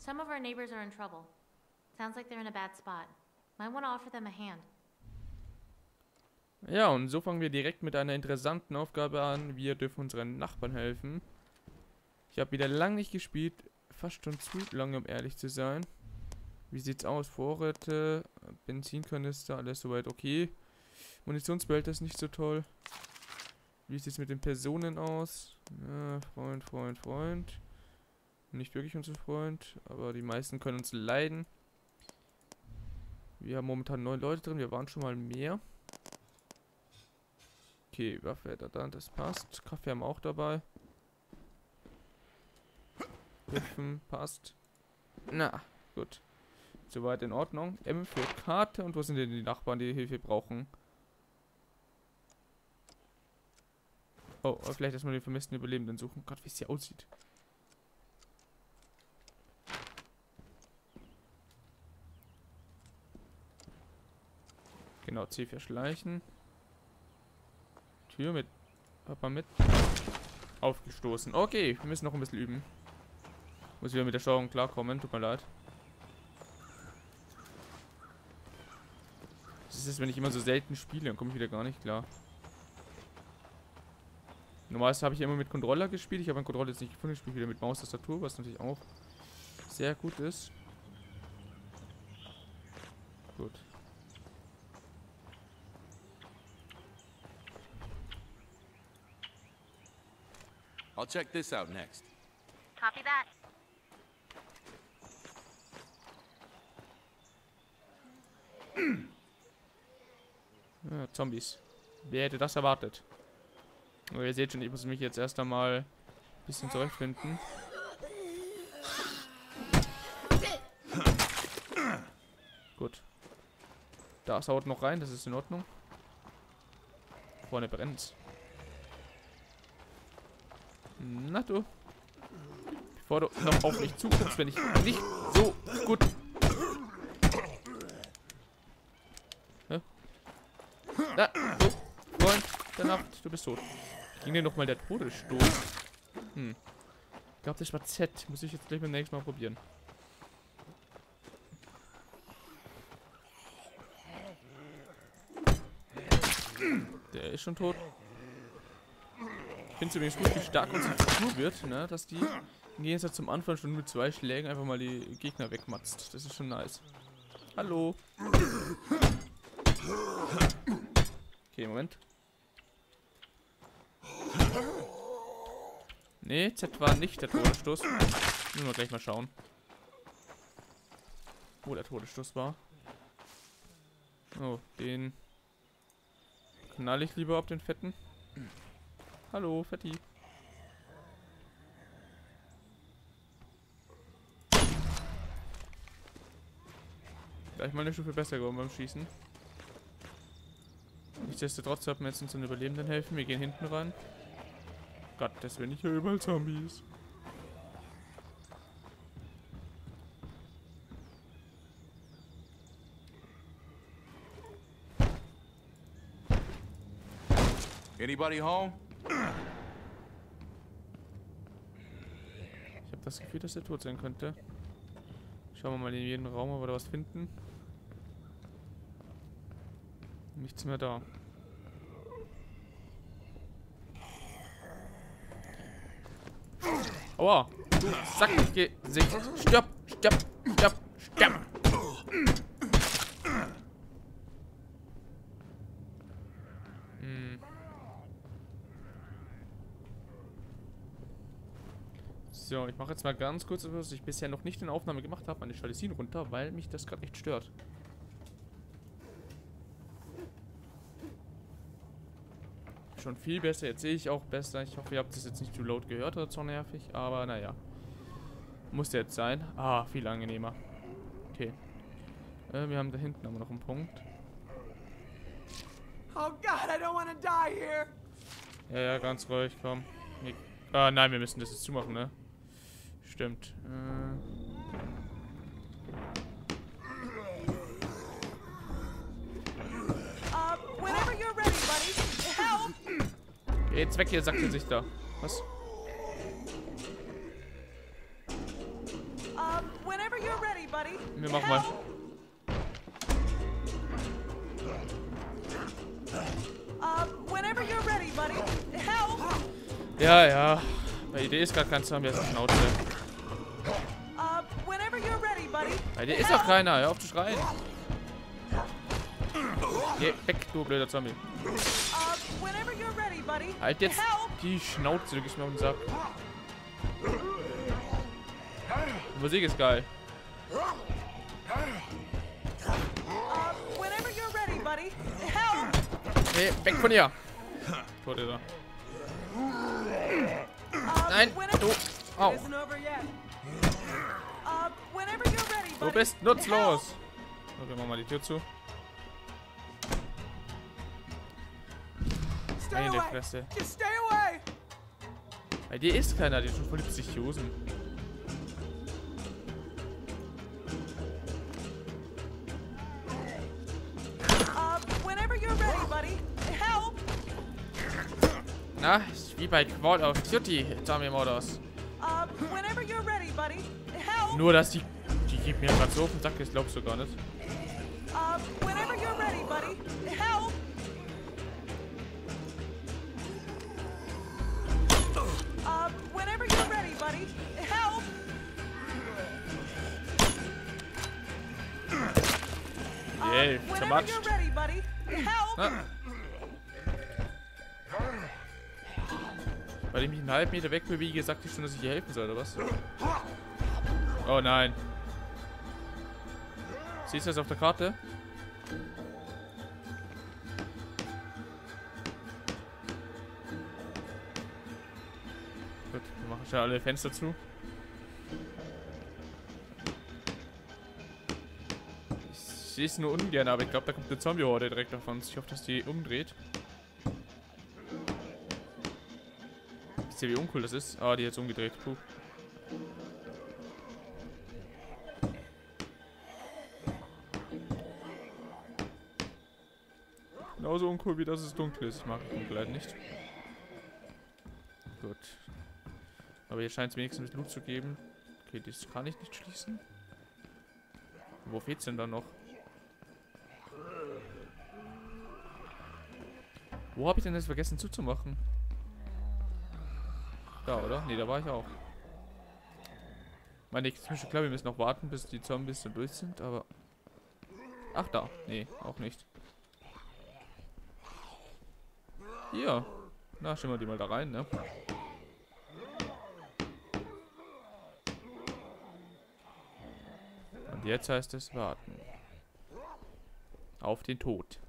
Some of our neighbors are in trouble. Sounds like they're in a bad spot. Might want to offer them a hand. Ja, und so fangen wir direkt mit einer interessanten Aufgabe an. Wir dürfen unseren Nachbarn helfen. Ich habe wieder lange nicht gespielt. Fast schon zu lange, um ehrlich zu sein. Wie sieht's aus? Vorräte, Benzinkanister, alles soweit okay. Munitionsbehälter ist nicht so toll. Wie sieht's mit den Personen aus? Ja, Freund, Freund, Freund. Nicht wirklich unser Freund, aber die meisten können uns leiden. Wir haben momentan neun Leute drin, wir waren schon mal mehr. Okay, Waffe da dann, das passt. Kaffee haben wir auch dabei. Hüpfen, passt. Na, gut. Soweit in Ordnung. M für Karte. Und wo sind denn die Nachbarn, die Hilfe brauchen? Oh, vielleicht erstmal den vermissten Überlebenden suchen. Gott, wie es hier aussieht. Genau, C für Schleichen. Tür mit Papa mit. Aufgestoßen. Okay, wir müssen noch ein bisschen üben. Muss wieder mit der Steuerung klarkommen, tut mir leid. Das ist, wenn ich immer so selten spiele, dann komme ich wieder gar nicht klar. Normalerweise habe ich immer mit Controller gespielt. Ich habe einen Controller jetzt nicht gefunden. Ich spiele wieder mit Maustastatur, was natürlich auch sehr gut ist. Gut. I'll check this out next. Copy that. Ja, Zombies. Wer hätte das erwartet? Aber ihr seht schon, ich muss mich jetzt erst einmal ein bisschen zurechtfinden. Gut. Da haut noch rein, das ist in Ordnung. Vorne brennt's. Na du. Bevor du noch auf mich zukommst, wenn ich nicht so gut... Hä? Da, du, Freund der Nacht, du bist tot. Ging dir nochmal der Todesstoß? Hm. Ich glaube, das war Z. Muss ich jetzt gleich beim nächsten Mal probieren. Der ist schon tot. Finde es übrigens gut, wie stark unsere Figur wird, ne? Dass die im Gegensatz zum Anfang schon mit zwei Schlägen einfach mal die Gegner wegmatzt. Das ist schon nice. Hallo. Okay, Moment. Nee, Z war nicht der Todesstoß. Müssen wir gleich mal schauen. Wo der Todesstoß war. Oh, den knall ich lieber auf den Fetten. Hallo, Fetti. Gleich mal eine Stufe besser geworden beim Schießen. Nichtsdestotrotz sollten wir jetzt unseren Überlebenden helfen. Wir gehen hinten rein. Gott, das will nicht hier überall Zombies. Anybody home? Ich habe das Gefühl, dass er tot sein könnte. Schauen wir mal in jeden Raum, ob wir da was finden. Nichts mehr da. Aua! Du Sackgesicht! Stirb! Stirb! Stirb! Stirb! Hm. So, ich mache jetzt mal ganz kurz, was ich bisher noch nicht in Aufnahme gemacht habe, meine Jalousien runter, weil mich das gerade echt stört. Schon viel besser, jetzt sehe ich auch besser. Ich hoffe, ihr habt das jetzt nicht zu laut gehört oder zu nervig, aber naja. Muss jetzt sein. Ah, viel angenehmer. Okay. Äh, wir haben da hinten aber noch einen Punkt. Oh God, I don't want to die here. Ja, ja, ganz ruhig, komm. Ah, nein, wir müssen das jetzt zumachen, ne? Stimmt. Äh. Geh jetzt weg hier, sagt sich da. Was? Wir machen mal. Ja, ja. Bei Idee ist gerade kein Zombie, er ist eine Schnauze. Bei dir ist doch keiner, hör auf zu schreien. Geh weg, du blöder Zombie. Halt jetzt die Schnauze, du gehst mir auf den Sack. Die Musik ist geil. Nee, weg von ihr. Tot er. Um, Nein, du. Au. Du bist nutzlos. So, wir machen mal die Tür zu. Stay Meine away. Fresse. Just stay away. Bei dir ist keiner, die ist schon voll die Psychosen. Na, ist wie bei Call of Duty, Zombie Modus. Um, whenever you're ready, buddy. Help! Nur, dass die, die geht mir gerade so auf den Sack, das glaubst du gar nicht. Ready, buddy. Ready, buddy. Yay, zermatscht. ready, buddy. Na. Weil ich mich einen halben Meter wegbewege, sagt die schon, dass ich ihr helfen soll, oder was? Oh nein. Siehst du das auf der Karte? Gut, wir machen schnell alle Fenster zu. Ich sehe es nur ungern, aber ich glaube, da kommt eine Zombie-Horde direkt auf uns. Ich hoffe, dass die umdreht. Wisst ihr, wie uncool das ist? Ah, die hat jetzt umgedreht. Puh. Uncool, wie dass es dunkel ist. Ich mag Dunkelheit nicht. Gut. Aber hier scheint es wenigstens Loot zu geben. Okay, das kann ich nicht schließen. Wo fehlt's denn dann noch? Wo habe ich denn das vergessen zuzumachen? Da, oder? Ne, da war ich auch. Meine, ich mir schon klar, wir müssen noch warten, bis die Zombies dann durch sind, aber... Ach, da. Nee, auch nicht. Hier. Na, schimmern die mal da rein, ne? Und jetzt heißt es warten. Auf den Tod.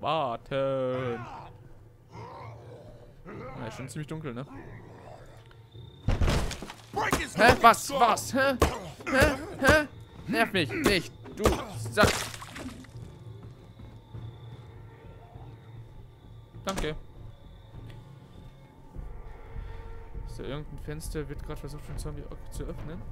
Warten. Na, ist schon ziemlich dunkel, ne? Hä? Was? Was? Hä? Hä? Hä? Nerv mich nicht, du Sack. Danke. Ist da irgendein Fenster? Wird gerade versucht, den Zombie zu öffnen.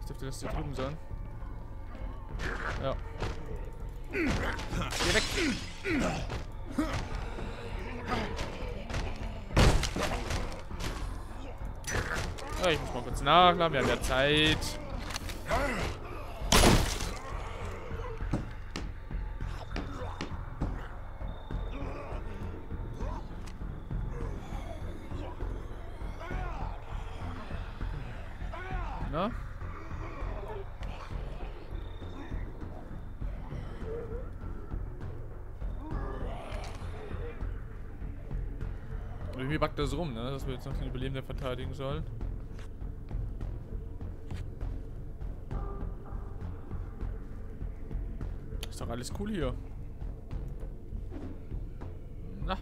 Ich dürfte das hier drüben sein. Ja. Geh weg! Ich muss mal kurz nachladen, wir haben ja Zeit. Na? Irgendwie backt das rum, ne? Dass wir jetzt noch den Überlebenden verteidigen sollen. Ist doch alles cool hier. Na.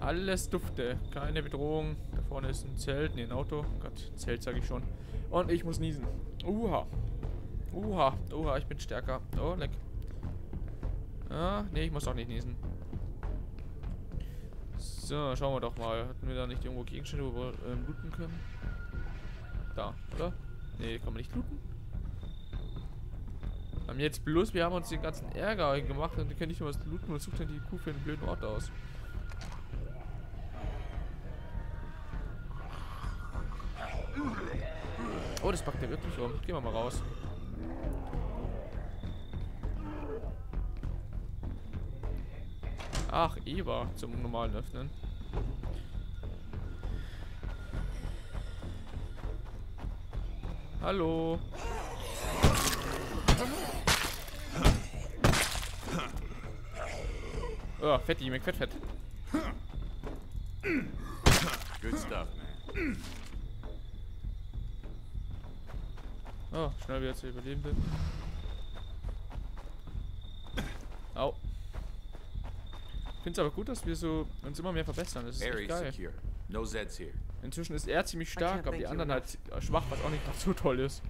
Alles dufte. Keine Bedrohung. Vorne ist ein Zelt. Ne, ein Auto. Gott, Zelt sage ich schon. Und ich muss niesen. Uha. Uha. Uha, ich bin stärker. Oh, leck. Ah, ne, ich muss auch nicht niesen. So, schauen wir doch mal. Hatten wir da nicht irgendwo Gegenstände, wo wir ähm, looten können? Da, oder? Ne, kann man nicht looten. Haben jetzt bloß, wir haben uns den ganzen Ärger gemacht und die können nicht nur was looten und sucht dann die Kuh für einen blöden Ort aus. Oh, das packt er wirklich um. Gehen wir mal raus. Ach, Eva zum normalen Öffnen. Hallo. Oh, Fetti, McFett, fett. Good stuff, man. Oh, schnell wieder zu Überlebende. Au. Ich finde es aber gut, dass wir so uns immer mehr verbessern. Das ist echt geil. secure. No Zeds here. Inzwischen ist er ziemlich stark, aber die anderen halt schwach, was auch nicht noch so toll ist.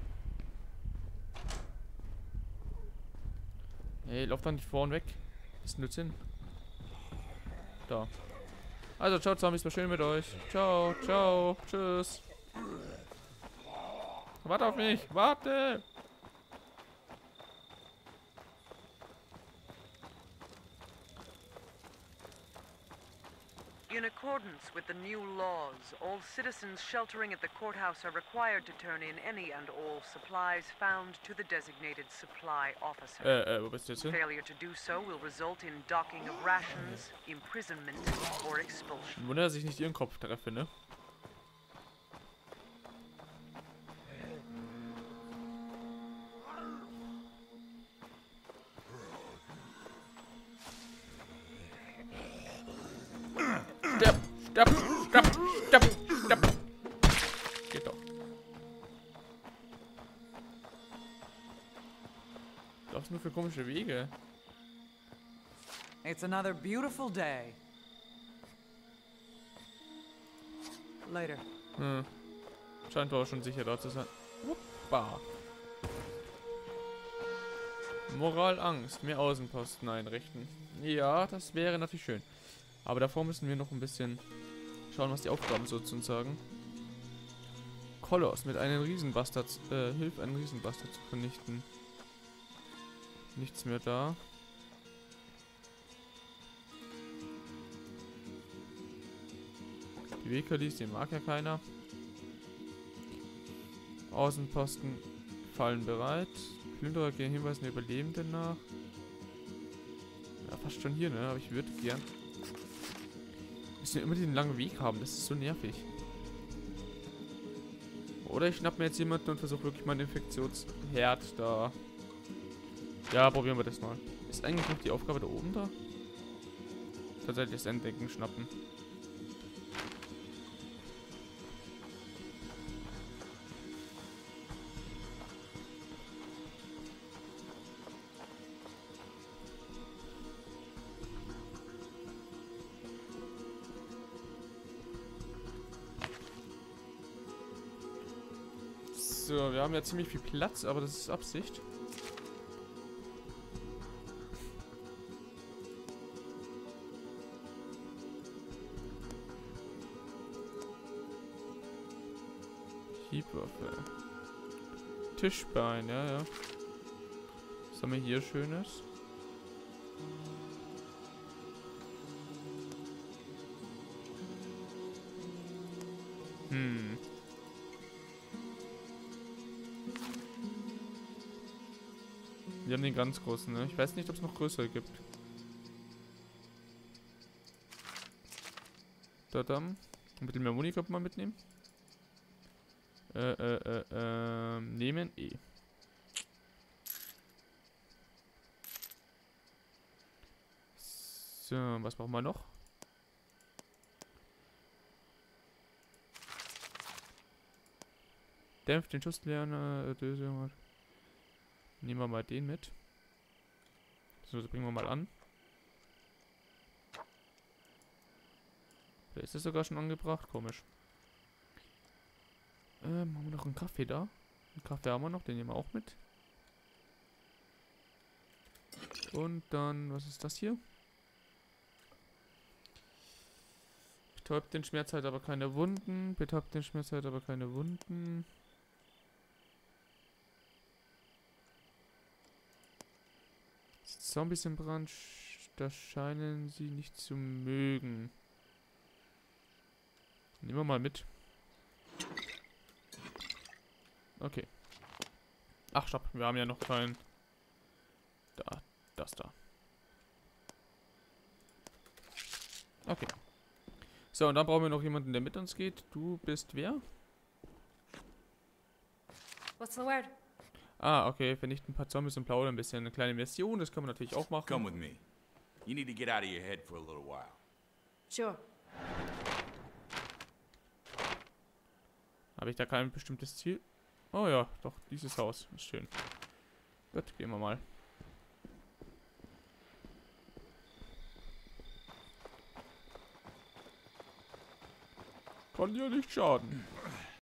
Hey, lauf doch nicht vorn weg. Ist jetzt hin? Da. Also, ciao Zombies, war schön mit euch. Ciao, ciao, tschüss. Warte auf mich, warte! In accordance with the new laws, all citizens sheltering at the courthouse are required to turn in any and all supplies found to the designated supply officer. Äh, äh, wo bist du jetzt hin? Failure to do so will result in docking of rations, imprisonment, or expulsion. Wunder, dass ich nicht ihren Kopf treffe, ne? Was nur für komische Wege? It's another beautiful day. Later. Hm. Scheint aber schon sicher dort zu sein. Wuppa. Moral Angst. Mehr Außenposten einrichten. Ja, das wäre natürlich schön. Aber davor müssen wir noch ein bisschen schauen, was die Aufgaben sozusagen. Koloss mit einem Riesenbastard. Äh, hilf einen Riesenbastard zu vernichten. Nichts mehr da. Die Wekalis, den mag ja keiner. Außenposten fallen bereit. Plünderer gehen Hinweisen der Überlebenden nach. Ja, fast schon hier, ne? Aber ich würde gern. Müssen wir immer diesen langen Weg haben. Das ist so nervig. Oder ich schnapp mir jetzt jemanden und versuche wirklich meinen Infektionsherd da. Ja, probieren wir das mal. Ist eigentlich noch die Aufgabe da oben da? Tatsächlich das Enddenken schnappen. So, wir haben ja ziemlich viel Platz, aber das ist Absicht. Tischbein, ja, ja. Was haben wir hier Schönes? Hm. Wir haben den ganz großen, ne? Ich weiß nicht, ob es noch größere gibt. Da dann. Ein bisschen mehr Muni man mitnehmen. Äh, äh, äh, ähm, nehmen E. So, was brauchen wir noch? Dämpft den Schusslerner, äh, Nehmen wir mal den mit. So, das bringen wir mal an. Da ist es sogar schon angebracht. Komisch. Ähm, haben wir noch einen Kaffee da? Einen Kaffee haben wir noch, den nehmen wir auch mit. Und dann, was ist das hier? Betäubt den Schmerz halt aber keine Wunden. Betäubt den Schmerz halt aber keine Wunden. Zombies im Brand, das scheinen sie nicht zu mögen. Nehmen wir mal mit. Okay. Ach, stopp. Wir haben ja noch keinen... Da. Das da. Okay. So, und dann brauchen wir noch jemanden, der mit uns geht. Du bist wer? What's the word? Ah, okay. Vernichten ein paar Zombies und plaudern ein bisschen. Eine kleine Mission, das kann man natürlich auch machen. Come with me. You need to get out of your head for a little while. Sure. Habe ich da kein bestimmtes Ziel? Oh ja, doch, dieses Haus. Ist schön. Gut, gehen wir mal. Kann dir nicht schaden.